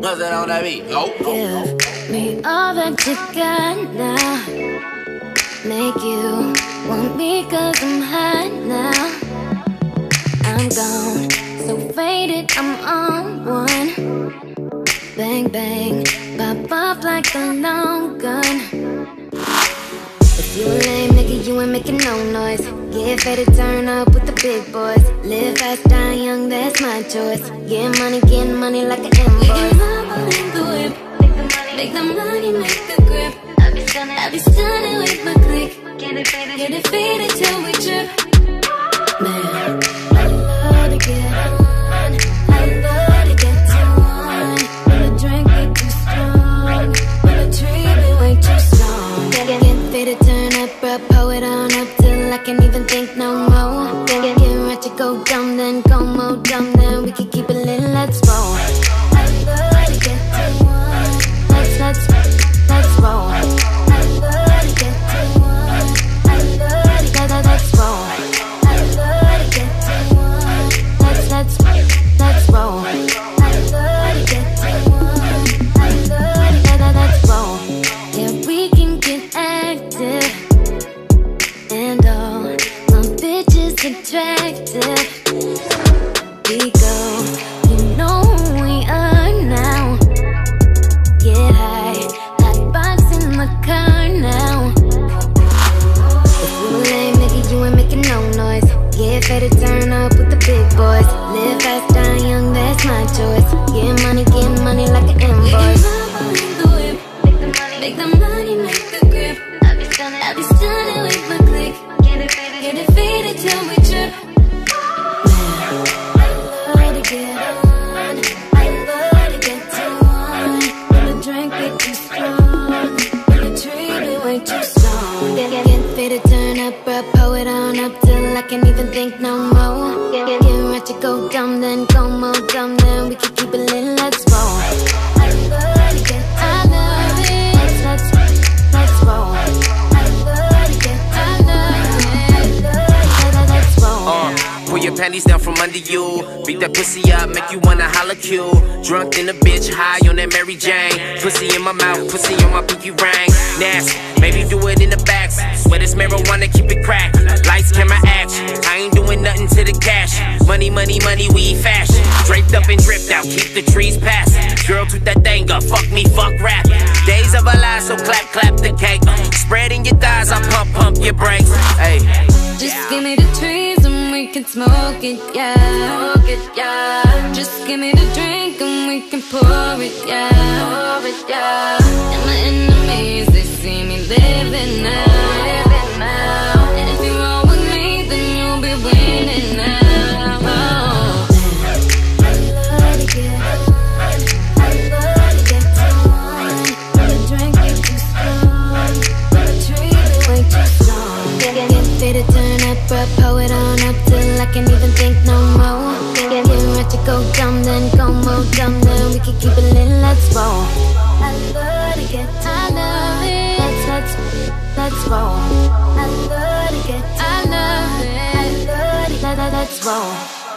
That on that beat? Oh. oh. Give me all that you got now. Make you want me cause I'm hot now. I'm gone, so faded, I'm on one. Bang, bang, pop off like a long gun. If you a lame nigga, you ain't making no noise. Get fed to turn up with the big boys. Live fast, die young, that's my choice. Get money, get money like an invoice. Make the money, make the grip. I be stunning, I be stunning with my clique. Get it faded, get it faded till we trip. Man, I love to get on. I love to get to one. When the drink get too strong, when the tree be way too strong. Get, get, get faded, turn up, bro, pull it on up till I can't even think no more. Get, get, to go dumb, then go more dumb, bitches up, bro, pull it on up till I can't even think no more. Get, get, right to go dumb, then go more dumb, then we can keep it lit, let's roll. I love it. Let's, let's, let's roll. Uh, your panties down from under you. Beat that pussy up, make you wanna holla Q. Drunk in a bitch, high on that Mary Jane. Pussy in my mouth, pussy on my pinky ring. Nasty, maybe do it in the back. Marijuana, keep it cracked. Lights, camera, action. I ain't doing nothing to the cash. Money, money, money, we fashion. Draped up and dripped out, keep the trees passing. Girl, toot that thing up, fuck me, fuck rap. Days of a lives, so clap, clap the cake. Spreading your thighs, I pump, pump your brakes. Hey. Just give me the trees and we can smoke it, yeah. Smoke it, yeah. Just give me the drink and we can pour it, yeah. Pour it, yeah. And my enemies, they see me living now. Pull it on up till I can't even think no more. Get, get right to go dumb, then go more dumb, then we can keep it lit, let's roll. I love to get I love it. Let's, let's, let's roll. I love to get I love it. I love to, let, let, let's roll.